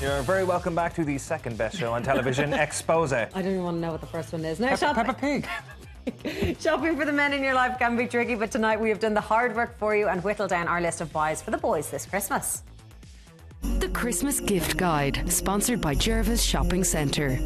You're very welcome back to the second best show on television, Xpose. I don't even want to know what the first one is. Now, Peppa, shop- Peppa Pig. shopping for the men in your life can be tricky, but tonight we have done the hard work for you and whittled down our list of buys for the boys this Christmas. The Christmas Gift Guide, sponsored by Jervis Shopping Centre.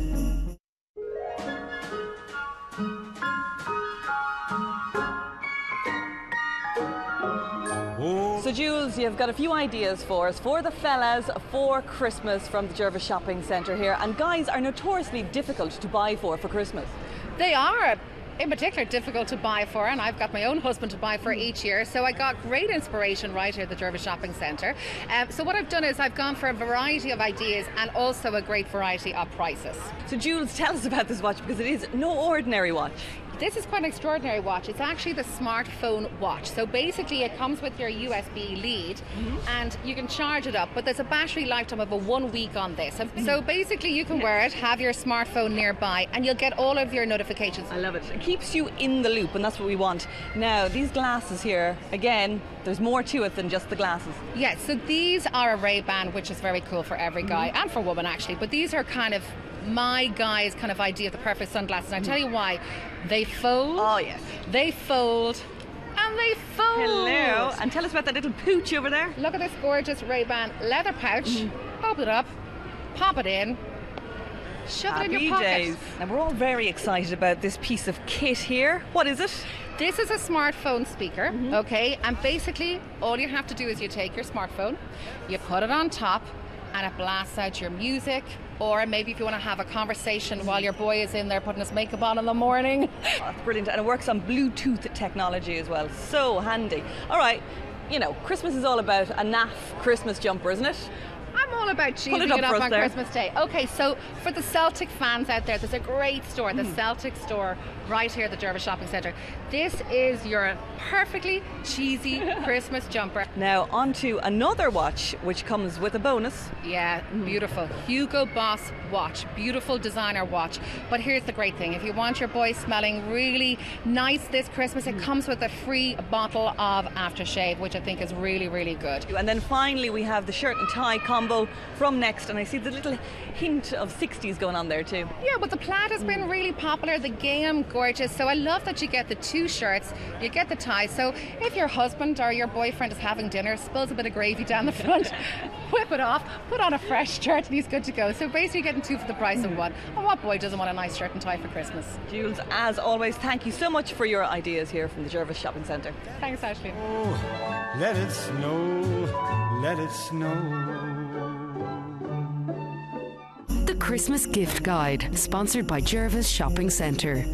So, Jules, you've got a few ideas for us for the fellas for Christmas from the Jervis Shopping Centre here. And guys are notoriously difficult to buy for for Christmas. They are in particular difficult to buy for and I've got my own husband to buy for each year so I got great inspiration right here at the Jervis Shopping Centre um, so what I've done is I've gone for a variety of ideas and also a great variety of prices So, Jules, tell us about this watch because it is no ordinary watch. This is quite an extraordinary watch. It's actually the smartphone watch. So basically, it comes with your USB lead mm-hmm. and you can charge it up, but there's a battery lifetime of a one week on this. And so mm-hmm. basically, you can wear it, have your smartphone nearby, and you'll get all of your notifications. I love it. It keeps you in the loop, and that's what we want. Now, these glasses here, again, there's more to it than just the glasses. Yeah, so these are a Ray Ban, which is very cool for every guy mm-hmm. and for woman actually. But these are kind of my guy's kind of idea of the perfect sunglasses. And I tell you why. They fold. Oh, yes. They fold. And they fold. Hello. And tell us about that little pooch over there. Look at this gorgeous Ray-Ban leather pouch. Mm. Open it up, pop it in, shove it in your pocket. days. Now, we're all very excited about this piece of kit here. What is it? This is a smartphone speaker, mm-hmm. okay? And basically, all you have to do is you take your smartphone, you put it on top, and it blasts out your music. Or maybe if you want to have a conversation while your boy is in there putting his makeup on in the morning. Oh, that's brilliant. And it works on Bluetooth technology as well. So handy. All right. You know, Christmas is all about a naff Christmas jumper, isn't it? All about cheesing it it up up, for us on. Christmas Day. Okay, so for the Celtic fans out there, there's a great store, the mm. Celtic store, right here at the Jervis Shopping Centre. This is your perfectly cheesy Christmas jumper. Now, on to another watch, which comes with a bonus. Yeah, mm. beautiful. Hugo Boss watch, beautiful designer watch. But here's the great thing: if you want your boy smelling really nice this Christmas, it mm. comes with a free bottle of aftershave, which I think is really, really good. And then finally, we have the shirt and tie combo from Next. And I see the little hint of 60s going on there, too. Yeah, but the plaid has been really popular, the gingham gorgeous. So I love that you get the two shirts, you get the tie. So if your husband or your boyfriend is having dinner, spills a bit of gravy down the front, whip it off, put on a fresh shirt, and he's good to go. So basically, you're getting two for the price of one. And what boy doesn't want a nice shirt and tie for Christmas? Jules, as always, thank you so much for your ideas here from the Jervis Shopping Centre. Thanks, Ashley. Oh, let it snow, let it snow. Christmas Gift Guide, sponsored by Jervis Shopping Centre.